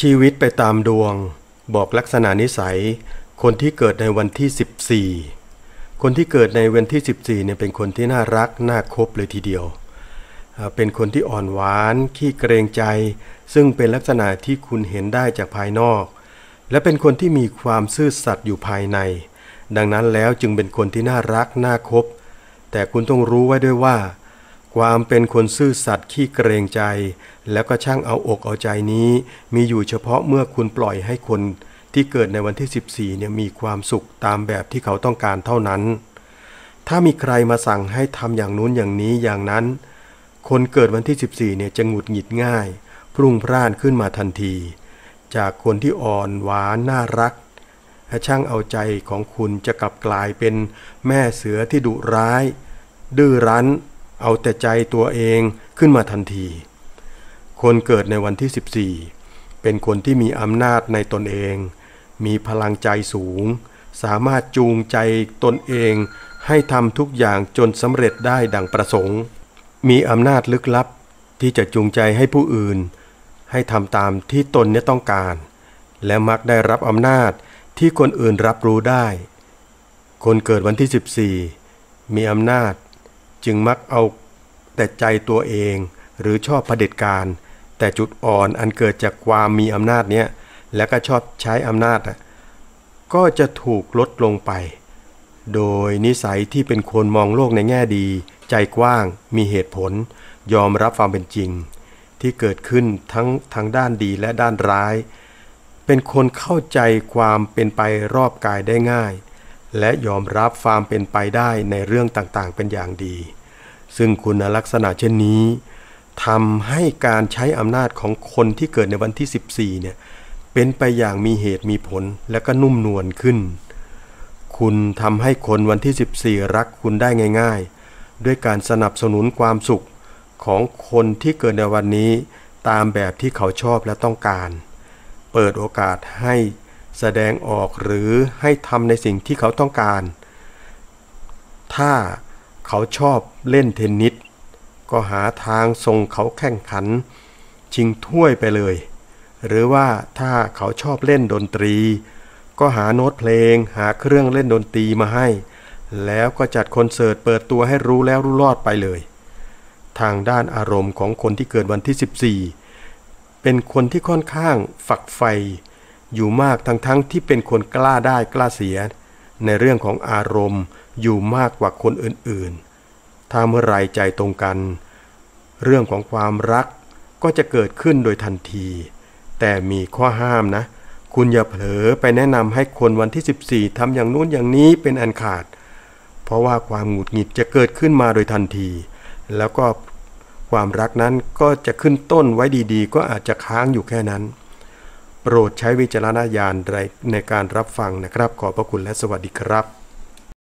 ชีวิตไปตามดวง บอกลักษณะนิสัย คนที่เกิดในวันที่ 14 คนที่เกิดในวันที่ 14เนี่ยเป็นคนที่น่ารักน่าคบเลยทีเดียว เป็นคนที่อ่อนหวาน ขี้เกรงใจ ซึ่งเป็นลักษณะที่คุณเห็นได้จากภายนอก และเป็นคนที่มีความซื่อสัตย์อยู่ภายใน ดังนั้นแล้วจึงเป็นคนที่น่ารักน่าคบ แต่คุณต้องรู้ไว้ด้วยว่า ความเป็นคนซื่อสัตย์ขี้เกรงใจ แล้วก็ช่างเอาอกเอาใจนี้ มีอยู่เฉพาะเมื่อคุณปล่อยให้คนที่เกิดในวันที่ 14เนี่ยมีความสุขตามแบบที่เขาต้องการเท่านั้น ถ้ามีใครมาสั่งให้ทำอย่างนู้นอย่างนี้อย่างนั้น คนเกิดวันที่ 14เนี่ยจะหงุดหงิดง่าย พรุ่งพร่านขึ้นมาทันที จากคนที่อ่อนหวานน่ารักและช่างเอาใจของคุณจะกลับกลายเป็นแม่เสือที่ดุร้าย ดื้อรั้น เอาแต่ใจตัวเองขึ้นมาทันที คนเกิดในวันที่ 14 เป็นคนที่มีอำนาจในตนเอง มีพลังใจสูง สามารถจูงใจตนเองให้ทำทุกอย่างจนสำเร็จได้ดังประสงค์ มีอำนาจลึกลับที่จะจูงใจให้ผู้อื่น ให้ทำตามที่ตนเนี่ยต้องการ และมักได้รับอำนาจที่คนอื่นรับรู้ได้ คนเกิดวันที่ 14 มีอำนาจ จึงมักเอาแต่ใจตัวเองหรือชอบเผด็จการ แต่จุดอ่อนอันเกิดจากความมีอำนาจเนี้ยและก็ชอบใช้อำนาจก็จะถูกลดลงไป โดยนิสัยที่เป็นคนมองโลกในแง่ดี ใจกว้างมีเหตุผล ยอมรับความเป็นจริง ที่เกิดขึ้นทั้งทางด้านดีและด้านร้าย เป็นคนเข้าใจความเป็นไปรอบกายได้ง่าย และยอมรับความเป็นไปได้ในเรื่องต่างๆ เป็นอย่างดี ซึ่งคุณลักษณะเช่นนี้ทำให้การใช้อำนาจของคนที่เกิดในวันที่ 14 เนี่ย เป็นไปอย่างมีเหตุมีผลและก็นุ่มนวลขึ้น คุณทำให้คนวันที่ 14 รักคุณได้ง่าย ๆ ด้วยการสนับสนุนความสุขของคนที่เกิดในวันนี้ตามแบบที่เขาชอบและต้องการ เปิดโอกาสให้ แสดงออกหรือให้ทำในสิ่งที่เขาต้องการ ถ้าเขาชอบเล่นเทนนิสก็หาทางส่งเขาแข่งขัน ชิงถ้วยไปเลย หรือว่าถ้าเขาชอบเล่นดนตรี ก็หาโน้ตเพลง หาเครื่องเล่นดนตรีมาให้ แล้วก็จัดคอนเสิร์ตเปิดตัวให้รู้แล้วรู้รอดไปเลย ทางด้านอารมณ์ของคนที่เกิดวันที่ 14 เป็นคนที่ค่อนข้างฝักใฟ อยู่มากทั้งๆทที่เป็นคนกล้าได้กล้าเสีย ในเรื่องของอารมณ์อยู่มากกว่าคนอื่นๆ ถ้าเมื่อไรใจตรงกัน เรื่องของความรักก็จะเกิดขึ้นโดยทันที แต่มีข้อห้ามนะ คุณอย่าเผลอไปแนะนำให้คนวันที่ 14ทำอย่างนู้นอย่างนี้เป็นอันขาด เพราะว่าความหงุดหงิดจะเกิดขึ้นมาโดยทันที แล้วก็ความรักนั้นก็จะขึ้นต้นไว้ดีๆ ก็อาจจะค้างอยู่แค่นั้น โปรดใช้วิจารณญาณในการรับฟังนะครับ ขอบพระคุณและสวัสดีครับ